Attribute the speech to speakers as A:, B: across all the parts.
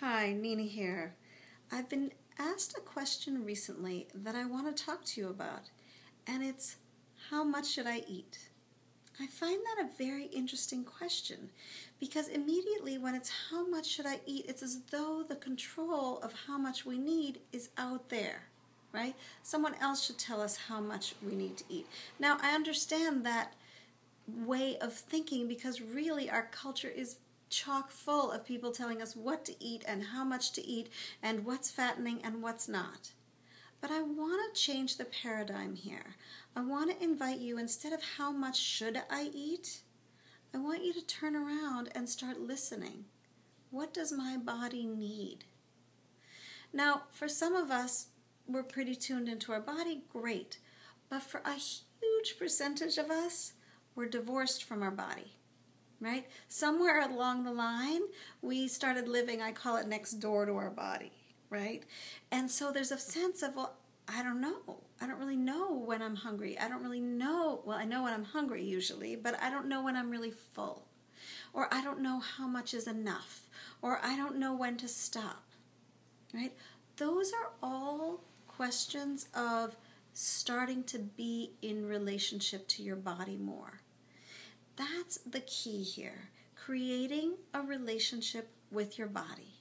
A: Hi, Nina here. I've been asked a question recently that I want to talk to you about, and it's how much should I eat? I find that a very interesting question because immediately when it's how much should I eat, it's as though the control of how much we need is out there, right? Someone else should tell us how much we need to eat. Now, I understand that way of thinking because really our culture is chock full of people telling us what to eat and how much to eat and what's fattening and what's not. But I want to change the paradigm here. I want to invite you, instead of how much should I eat, I want you to turn around and start listening. What does my body need? Now, for some of us, we're pretty tuned into our body, great. But for a huge percentage of us, we're divorced from our body right? Somewhere along the line, we started living, I call it next door to our body, right? And so there's a sense of, well, I don't know. I don't really know when I'm hungry. I don't really know. Well, I know when I'm hungry usually, but I don't know when I'm really full. Or I don't know how much is enough. Or I don't know when to stop, right? Those are all questions of starting to be in relationship to your body more. That's the key here creating a relationship with your body.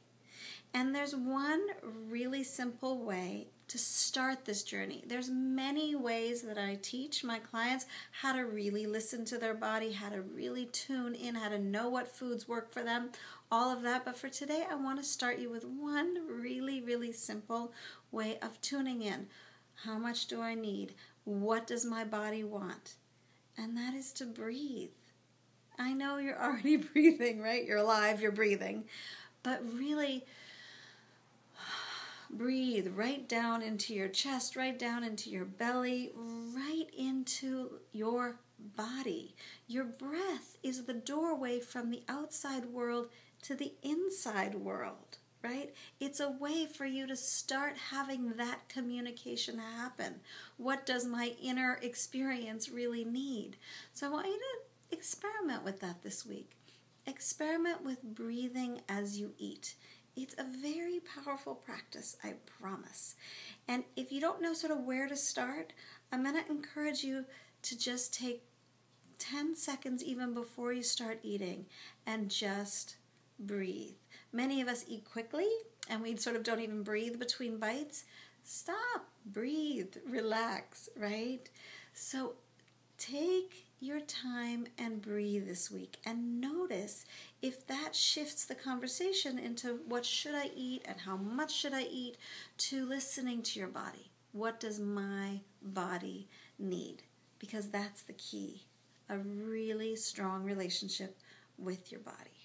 A: And there's one really simple way to start this journey. There's many ways that I teach my clients how to really listen to their body, how to really tune in, how to know what foods work for them, all of that. But for today, I want to start you with one really, really simple way of tuning in. How much do I need? What does my body want? And that is to breathe. I know you're already breathing, right? You're alive, you're breathing. But really, breathe right down into your chest, right down into your belly, right into your body. Your breath is the doorway from the outside world to the inside world, right? It's a way for you to start having that communication happen. What does my inner experience really need? So I want you to experiment with that this week. Experiment with breathing as you eat. It's a very powerful practice, I promise. And if you don't know sort of where to start, I'm going to encourage you to just take 10 seconds even before you start eating and just breathe. Many of us eat quickly and we sort of don't even breathe between bites. Stop, breathe, relax, right? So take your time and breathe this week and notice if that shifts the conversation into what should I eat and how much should I eat to listening to your body. What does my body need? Because that's the key. A really strong relationship with your body.